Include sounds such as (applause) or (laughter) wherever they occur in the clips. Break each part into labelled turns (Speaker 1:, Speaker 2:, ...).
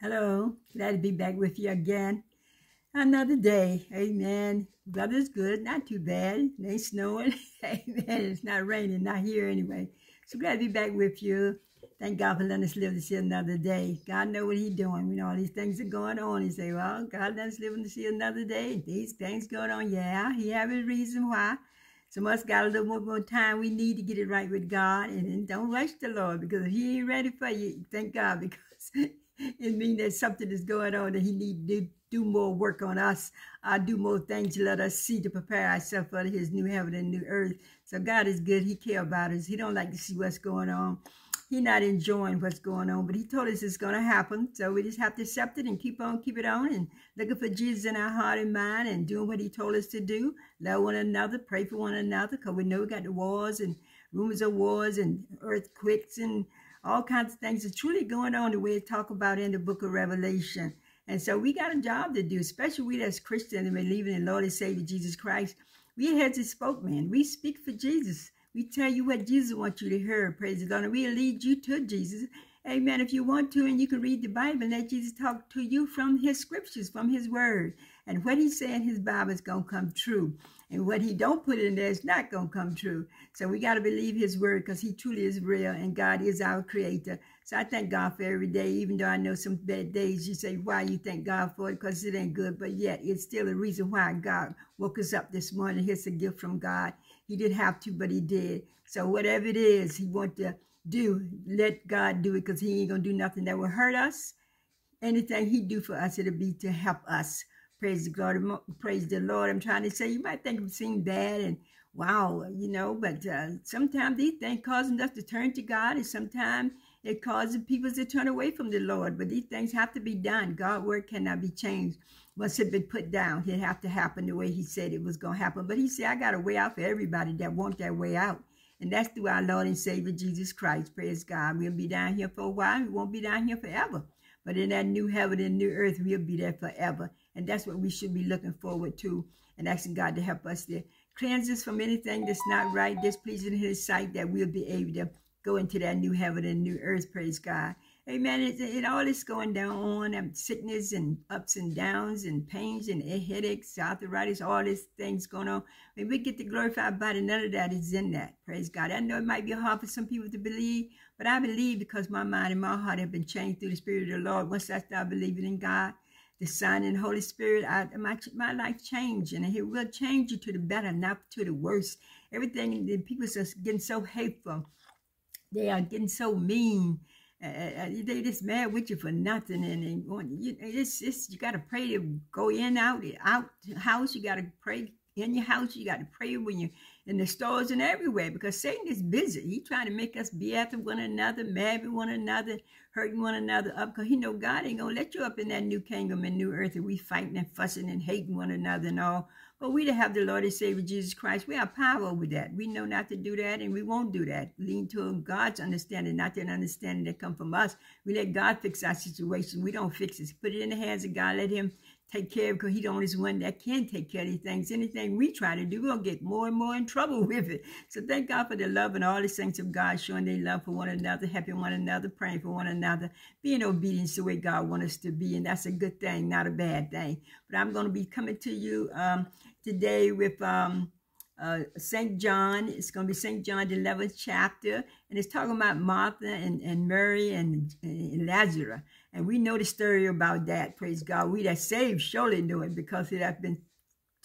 Speaker 1: Hello, glad to be back with you again. Another day, amen. Weather's good, not too bad. It ain't snowing, (laughs) amen. It's not raining, not here anyway. So glad to be back with you. Thank God for letting us live to see another day. God know what He's doing. You know, all these things are going on. He say, well, God let us live to see another day. These things going on. Yeah, He have a reason why. Some of us got a little more, time we need to get it right with God. And, and don't rush the Lord because if He ain't ready for you, thank God (laughs) because it means that something is going on and he need to do, more work on us, uh, do more things to let us see to prepare ourselves for his new heaven and new earth. So God is good. He care about us. He don't like to see what's going on. He not enjoying what's going on, but he told us it's going to happen. So we just have to accept it and keep on, keep it on and looking for Jesus in our heart and mind and doing what he told us to do. Love one another, pray for one another because we know we got the wars and rumors of wars and earthquakes and all kinds of things are truly going on the way it talk about in the book of Revelation. And so we got a job to do, especially we as Christians and believing in Lord and Savior Jesus Christ. We heads and spokesman. We speak for Jesus. We tell you what Jesus wants you to hear. Praise the Lord. And we lead you to Jesus. Amen. If you want to, and you can read the Bible and let Jesus talk to you from his scriptures, from his word. And what he said in his Bible is going to come true. And what he don't put in there is not going to come true. So we got to believe his word because he truly is real and God is our creator. So I thank God for every day, even though I know some bad days you say, why you thank God for it? Because it ain't good. But yet it's still a reason why God woke us up this morning. It's a gift from God. He didn't have to, but he did. So whatever it is he want to do, let God do it because he ain't going to do nothing that will hurt us. Anything he do for us, it'll be to help us. Praise the God, praise the Lord. I'm trying to say, you might think it seems bad and wow, you know, but uh, sometimes these things causing us to turn to God, and sometimes it causes people to turn away from the Lord. But these things have to be done. God's word cannot be changed. Once it been put down, it have to happen the way He said it was going to happen. But He said, I got a way out for everybody that want that way out. And that's through our Lord and Savior Jesus Christ. Praise God. We'll be down here for a while. We won't be down here forever. But in that new heaven and new earth, we'll be there forever. And that's what we should be looking forward to and asking God to help us there. Cleanse us from anything that's not right, displeasing in his sight, that we'll be able to go into that new heaven and new earth, praise God. Amen. It, it all is going down on um, sickness and ups and downs and pains and headaches, arthritis, all these things going on. When we get the glorified body, none of that is in that. Praise God. I know it might be hard for some people to believe, but I believe because my mind and my heart have been changed through the Spirit of the Lord. Once I start believing in God, the Son and Holy Spirit, I, my, my life changed and it will change you to the better, not to the worse. Everything, the people are getting so hateful. They are getting so mean uh, uh, uh, they just mad with you for nothing, and they want you. It's, it's you got to pray to go in, out, out house. You got to pray in your house. You got to pray when you're in the stores and everywhere because Satan is busy. He trying to make us be after one another, mad with one another, hurting one another up because he know God ain't gonna let you up in that new kingdom and new earth and we fighting and fussing and hating one another and all. But we to have the Lord and Savior Jesus Christ, we have power over that. We know not to do that, and we won't do that. Lean to God's understanding, not to an understanding that come from us. We let God fix our situation. We don't fix it. Put it in the hands of God. Let Him take care of because he's the only one that can take care of these things. Anything we try to do, to get more and more in trouble (laughs) with it. So thank God for the love and all the saints of God showing their love for one another, helping one another, praying for one another, being obedient to the way God wants us to be. And that's a good thing, not a bad thing. But I'm going to be coming to you um, today with... Um, uh, St. John. It's going to be St. John, the 11th chapter. And it's talking about Martha and, and Mary and, and Lazarus. And we know the story about that, praise God. We that saved surely know it because it has been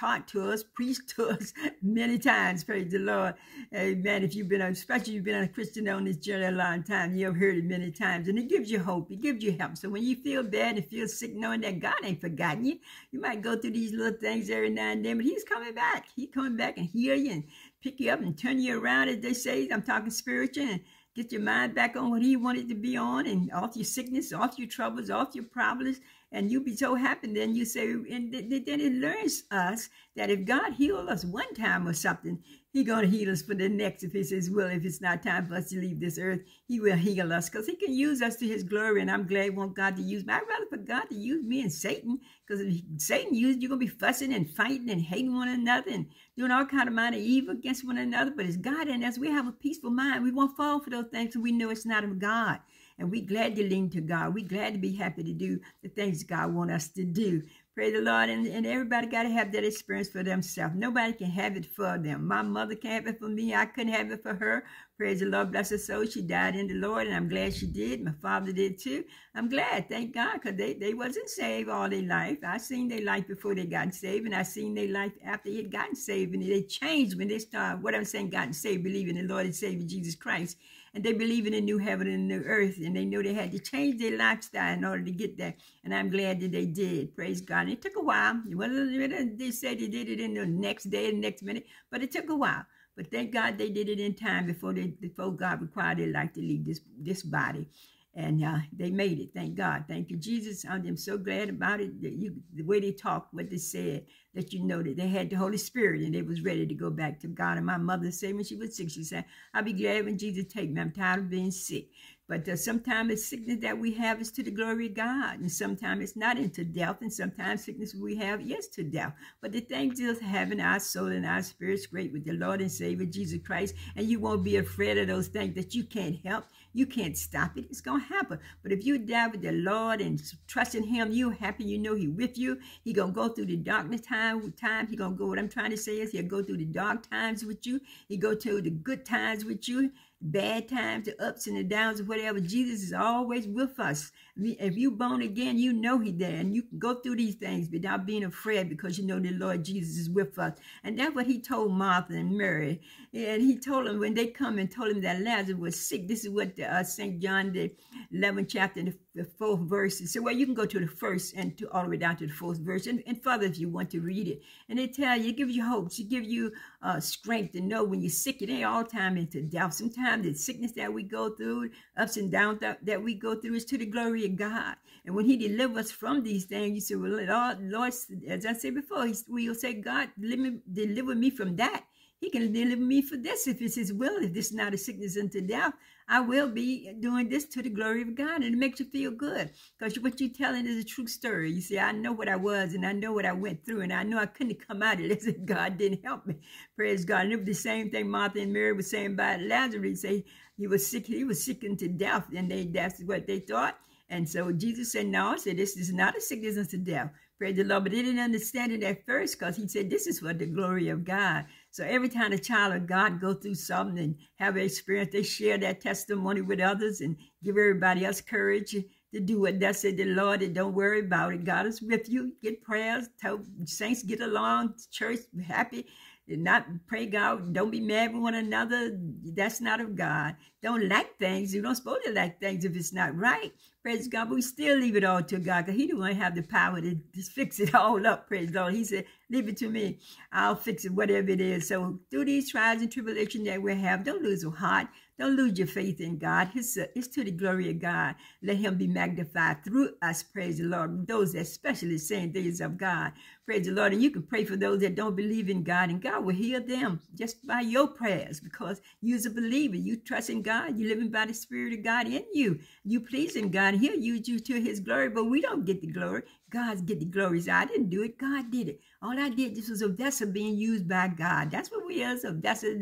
Speaker 1: taught to us, preached to us (laughs) many times, praise the Lord. Amen. If you've been, especially you've been a Christian on this journey a long time, you've heard it many times. And it gives you hope. It gives you help. So when you feel bad and feel sick, knowing that God ain't forgotten you, you might go through these little things every now and then, but he's coming back. He's coming back and heal you and pick you up and turn you around, as they say. I'm talking spiritual. And Get your mind back on what he wanted to be on and off your sickness, off your troubles, off your problems. And you'll be so happy. And Then you say, and then it learns us that if God healed us one time or something, he going to heal us for the next if He says, well, If it's not time for us to leave this earth, he will heal us because he can use us to his glory. And I'm glad want God to use me. I'd rather for God to use me and Satan because if Satan used, you're going to be fussing and fighting and hating one another and doing all kind of mind of evil against one another. But it's God in us. We have a peaceful mind. We won't fall for those things and we know it's not of God. And we glad to lean to God. We glad to be happy to do the things God want us to do. Praise the Lord. And, and everybody got to have that experience for themselves. Nobody can have it for them. My mother can't have it for me. I couldn't have it for her. Praise the Lord. Bless her soul. She died in the Lord, and I'm glad she did. My father did too. I'm glad. Thank God, because they, they wasn't saved all their life. I seen their life before they got saved, and I seen their life after they had gotten saved. And they changed when they started, what I'm saying, gotten saved, believing in the Lord and Savior Jesus Christ and they believe in a new heaven and new earth, and they know they had to change their lifestyle in order to get there. And I'm glad that they did. Praise God. And it took a while. It wasn't, they said they did it in the next day, the next minute, but it took a while. But thank God they did it in time before they before God required their life to leave this this body and uh, they made it. Thank God. Thank you, Jesus. I'm so glad about it. That you, the way they talked, what they said, that you know that they had the Holy Spirit and they was ready to go back to God. And my mother said when she was sick, she said, "I'll be glad when Jesus take me. I'm tired of being sick." But uh, sometimes the sickness that we have is to the glory of God. And sometimes it's not into death. And sometimes sickness we have, yes, to death. But the thing is having our soul and our spirits great with the Lord and Savior Jesus Christ. And you won't be afraid of those things that you can't help. You can't stop it. It's going to happen. But if you die with the Lord and trust in him, you happy. You know he with you. He going to go through the darkness time. time. He to go, what I'm trying to say is he'll go through the dark times with you. He go through the good times with you bad times, the ups and the downs, or whatever. Jesus is always with us. If you born again, you know He there, and you can go through these things without being afraid because you know the Lord Jesus is with us. And that's what He told Martha and Mary. And He told them when they come and told him that Lazarus was sick. This is what uh, Saint John the 11th chapter, the, the fourth verse. So well, you can go to the first and to all the way down to the fourth verse, and, and further if you want to read it. And they tell you, it gives you hope, to give you uh, strength to know when you're sick. It ain't all time into doubt. Sometimes the sickness that we go through, ups and downs that, that we go through, is to the glory of God. And when He delivers us from these things, you say, "Well, Lord, Lord as I said before, we'll say, God, deliver, deliver me from that." He can deliver me for this if it's his will. If this is not a sickness unto death, I will be doing this to the glory of God. And it makes you feel good because what you're telling is a true story. You see, I know what I was and I know what I went through and I know I couldn't (laughs) come out of this if God didn't help me. Praise God. And it was the same thing Martha and Mary were saying about Lazarus. Say he was sick, he was sick unto death. And they that's what they thought. And so Jesus said, No, I said, this is not a sickness unto death. Praise the Lord. But they didn't understand it at first because he said, This is for the glory of God. So every time a child of God go through something and have an experience, they share that testimony with others and give everybody else courage to do what they said the Lord and don't worry about it. God is with you. Get prayers. Tell saints get along. Church happy not pray God, don't be mad with one another. That's not of God. Don't lack things. You don't supposed to lack things if it's not right. Praise God. But we still leave it all to God because He don't have the power to just fix it (laughs) all up. Praise God. He said, leave it to me. I'll fix it, whatever it is. So through these trials and tribulations that we have, don't lose your heart. Don't lose your faith in God. It's, uh, it's to the glory of God. Let him be magnified through us, praise the Lord. Those that especially saying things of God. Praise the Lord. And you can pray for those that don't believe in God, and God will heal them just by your prayers because you're a believer. You trust in God. You're living by the Spirit of God in you. You pleasing God. He'll use you to his glory, but we don't get the glory. God's get the glory. So I didn't do it. God did it. All I did, this was a vessel being used by God. That's what we are, a vessel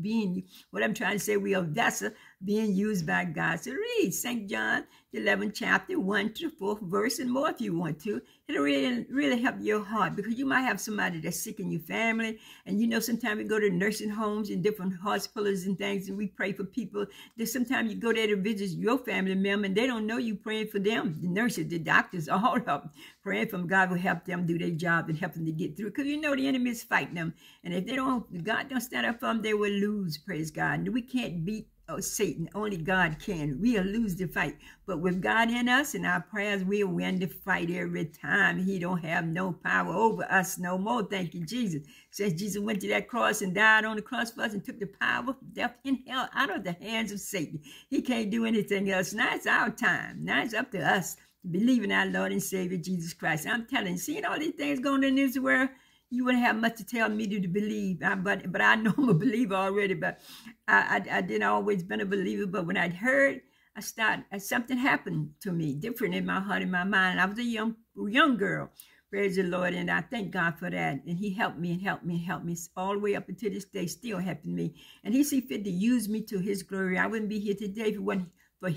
Speaker 1: being, what I'm trying to say, we are a vessel being used by God. So read St. John, the 11th chapter, 1 to the 4th verse, and more if you want to. It'll really, really help your heart because you might have somebody that's sick in your family. And you know, sometimes we go to nursing homes and different hospitals and things, and we pray for people. Then sometimes you go there to visit your family member, and they don't know you praying for them. The nurses, the doctors, (laughs) all of them praying them. God will help them do their job and help them to get through because you know the enemy is fighting them. And if they don't, God don't stand up for them, they will lose, praise God. And we can't beat oh, Satan. Only God can. We'll lose the fight. But with God in us and our prayers, we'll win the fight every time. He don't have no power over us no more. Thank you, Jesus. Since Jesus went to that cross and died on the cross for us and took the power of death and hell out of the hands of Satan. He can't do anything else. Now it's our time. Now it's up to us to believe in our Lord and Savior, Jesus Christ. I'm telling you, seeing all these things going on in this world, you wouldn't have much to tell me to, believe. I, but but I know (laughs) I'm a believer already. But I, I, I didn't always been a believer. But when I'd heard, I started uh, something happened to me different in my heart and my mind. I was a young young girl. Praise the Lord, and I thank God for that. And He helped me and helped me and helped me all the way up until this day, still helping me. And He see fit to use me to His glory. I wouldn't be here today if it wasn't for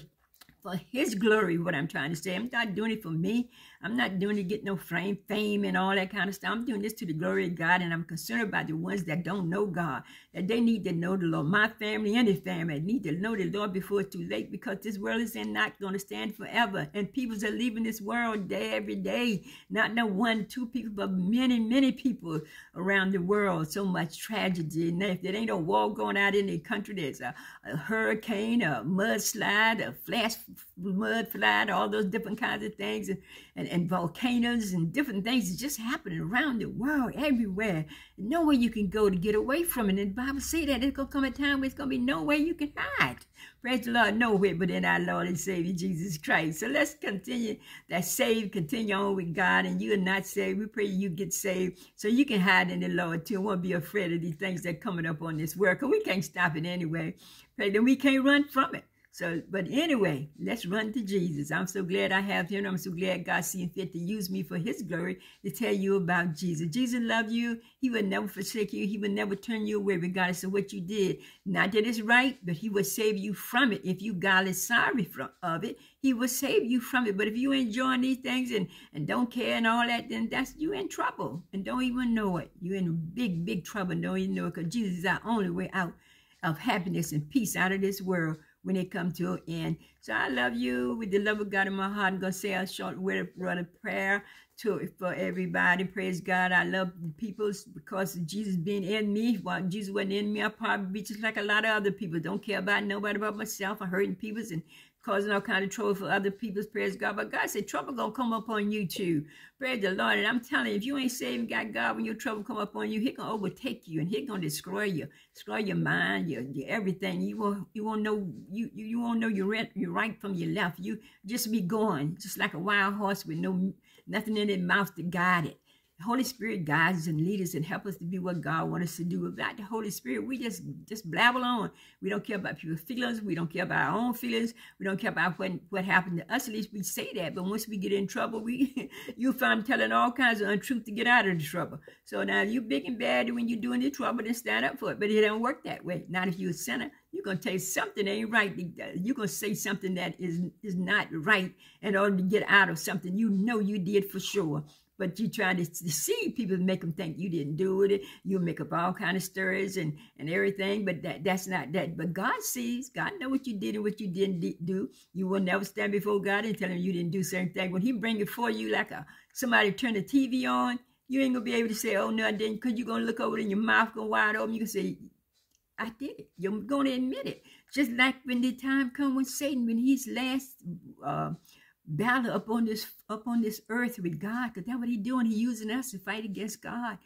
Speaker 1: for his glory, what I'm trying to say. I'm not doing it for me. I'm not doing to get no fame, fame and all that kind of stuff. I'm doing this to the glory of God, and I'm concerned about the ones that don't know God, that they need to know the Lord. My family, any family, need to know the Lord before it's too late because this world is not going to stand forever. And people are leaving this world day every day. Not no one, two people, but many, many people around the world. So much tragedy. And if there ain't a war going out in the country, there's a, a hurricane, a mudslide, a flash mud flood, all those different kinds of things, and, and, and volcanoes and different things is just happening around the world, everywhere. Nowhere you can go to get away from it. And the Bible say that it's to come a time where it's going to be nowhere you can hide. Praise the Lord, nowhere but in our Lord and Savior Jesus Christ. So let's continue that save, continue on with God, and you are not saved. We pray you get saved so you can hide in the Lord too. Won't be afraid of these things that are coming up on this world because we can't stop it anyway. Pray that we can't run from it. So, but anyway, let's run to Jesus. I'm so glad I have him. I'm so glad God seeing fit to use me for his glory to tell you about Jesus. Jesus loved you. He would never forsake you. He would never turn you away regardless of what you did. Not that it's right, but he would save you from it. If you godly sorry from, of it, he will save you from it. But if you enjoying these things and, and don't care and all that, then that's you in trouble and don't even know it. You're in big, big trouble. Don't even know it because Jesus is our only way out of happiness and peace out of this world when it come to an end. So I love you with the love of God in my heart. I'm going to say a short word of prayer to for everybody. Praise God. I love people because Jesus being in me. While Jesus wasn't in me, I'd probably be just like a lot of other people. Don't care about nobody but myself. I'm hurting people and causing all kind of trouble for other people's prayers, God. But God said trouble gonna come up on you too. Praise the Lord. And I'm telling you, if you ain't saved and got God when your trouble come up on you, he gonna overtake you and he gonna destroy you, destroy your mind, your, your everything. You won't you won't know you you, you won't know your right, your right from your left. You just be going, just like a wild horse with no nothing in its mouth to guide it. Holy Spirit guides and leads us and help us to be what God wants us to do. Without the Holy Spirit, we just just blabble on. We don't care about people's feelings. We don't care about our own feelings. We don't care about what, what happened to us. At least we say that. But once we get in trouble, we (laughs) you find telling all kinds of untruth to get out of the trouble. So now you big and bad when you're doing the trouble, then stand up for it. But it don't work that way. Not if you're a sinner. You're gonna tell something ain't right. You're gonna say something that is is not right in order to get out of something you know you did for sure but you try to deceive people to make them think you didn't do it. You make up all kind of stories and, and everything, but that, that's not that. But God sees, God know what you did and what you didn't do. You will never stand before God and tell him you didn't do certain things. When he bring it for you like a somebody turn the TV on, you ain't gonna be able to say, oh no, I didn't, because you're gonna look over and your mouth going wide open. You can say, I did it. You're gonna admit it. Just like when the time come when Satan, when he's last uh, battle up on this up on this earth with God, because that's what he's doing. He's using us to fight against God.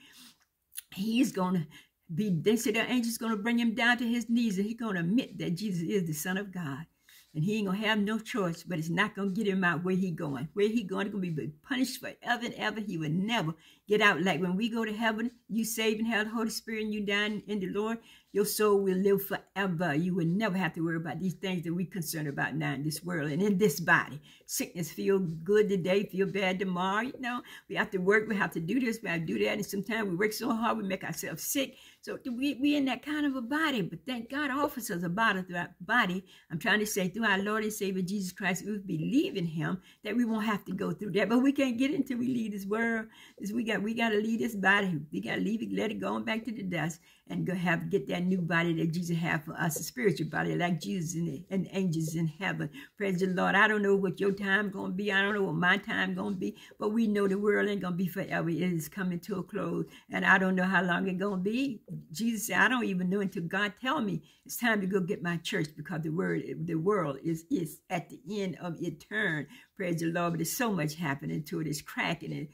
Speaker 1: He's gonna be they said the angel's gonna bring him down to his knees and he's gonna admit that Jesus is the Son of God. And he ain't gonna have no choice, but it's not gonna get him out where he going. Where he going, gonna be punished forever and ever. He will never get out. Like when we go to heaven, you save and have the Holy Spirit and you die in the Lord, your soul will live forever. You will never have to worry about these things that we concerned about now in this world and in this body. Sickness feel good today, feel bad tomorrow. You know, we have to work, we have to do this, we have to do that. And sometimes we work so hard, we make ourselves sick. So we, we in that kind of a body. But thank God offers us a body through our body. I'm trying to say through our Lord and Savior Jesus Christ, we believe in him that we won't have to go through that. But we can't get it until we leave this world. We got we gotta leave this body. We gotta leave it, let it go back to the dust and go have get that new body that Jesus have for us, a spiritual body like Jesus and, and angels in heaven. Praise the Lord. I don't know what your time gonna be. I don't know what my time gonna be, but we know the world ain't gonna be forever. It is coming to a close, and I don't know how long it gonna be. Jesus said, I don't even know until God tell me it's time to go get my church because the word, the world is is at the end of its turn. Praise the Lord. But there's so much happening to it. It's cracking and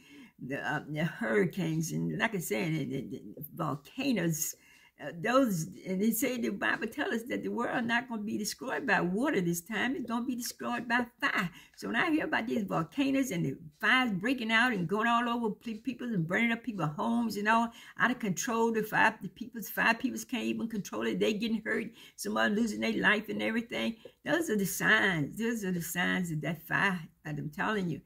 Speaker 1: the, uh, the hurricanes and like I said, the, the volcanoes uh, those and they say the Bible tells us that the world not going to be destroyed by water this time. It's going to be destroyed by fire. So when I hear about these volcanoes and the fires breaking out and going all over people and burning up people's homes and all out of control, the five the people's five people can't even control it. They getting hurt. Somebody losing their life and everything. Those are the signs. Those are the signs of that fire. I'm telling you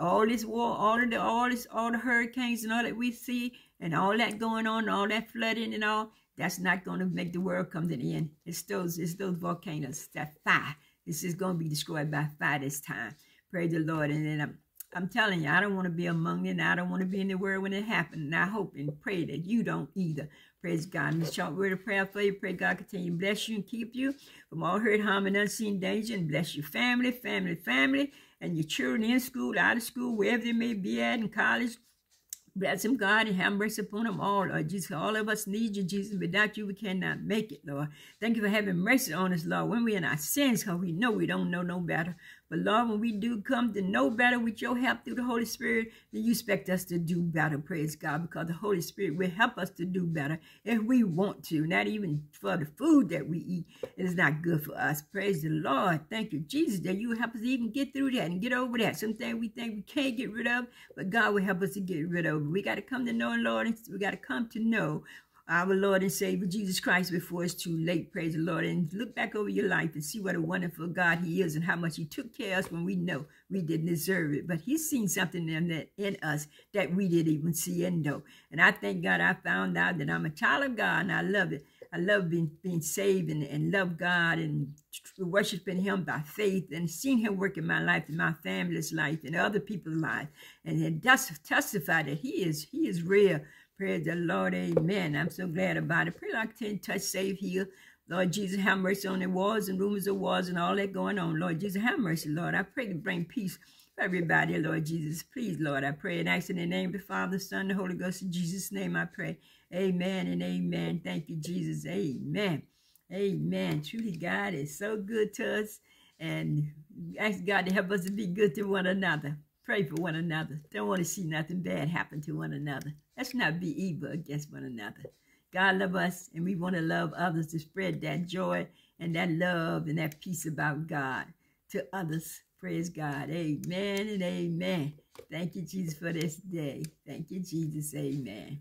Speaker 1: all this war, all of the all this all the hurricanes and all that we see and all that going on, all that flooding and all, that's not going to make the world come to the end. It's those, it's those volcanoes, that fire This is going to be destroyed by fire this time. Praise the Lord. And then I'm, I'm telling you, I don't want to be among. And I don't want to be in the world when it happened. And I hope and pray that you don't either. Praise God. And short word of prayer for you. Pray God continue to bless you and keep you from all hurt, harm, and unseen danger. And bless your family, family, family, and your children in school, out of school, wherever they may be at, in college, Bless him, God, and have mercy upon them all, Lord Jesus. All of us need you, Jesus. Without you, we cannot make it, Lord. Thank you for having mercy on us, Lord. When we're in our sins, because we know we don't know no better. But Lord, when we do come to know better with your help through the Holy Spirit, then you expect us to do better, praise God, because the Holy Spirit will help us to do better if we want to, not even for the food that we eat. It is not good for us. Praise the Lord. Thank you, Jesus, that you help us even get through that and get over that. Something we think we can't get rid of, but God will help us to get rid of. We got to come to know Lord, we got to come to know our Lord and Savior Jesus Christ before it's too late. Praise the Lord. And look back over your life and see what a wonderful God He is and how much He took care of us when we know we didn't deserve it. But He's seen something in that in us that we didn't even see and know. And I thank God I found out that I'm a child of God and I love it. I love being being saved and, and love God and worshiping Him by faith and seeing Him work in my life and my family's life and other people's life and, and testify that He is He is real Praise the Lord, amen. I'm so glad about it. Pray like to touch, save, heal. Lord Jesus, have mercy on the wars and rumors of wars and all that going on. Lord Jesus, have mercy, Lord. I pray to bring peace for everybody, Lord Jesus. Please, Lord, I pray and ask in the name of the Father, Son, the Holy Ghost. In Jesus' name I pray. Amen and amen. Thank you, Jesus. Amen. Amen. Truly, God is so good to us. And ask God to help us to be good to one another. Pray for one another. Don't want to see nothing bad happen to one another. Let's not be evil against one another. God love us, and we want to love others to spread that joy and that love and that peace about God to others. Praise God. Amen and amen. Thank you, Jesus, for this day. Thank you, Jesus. Amen.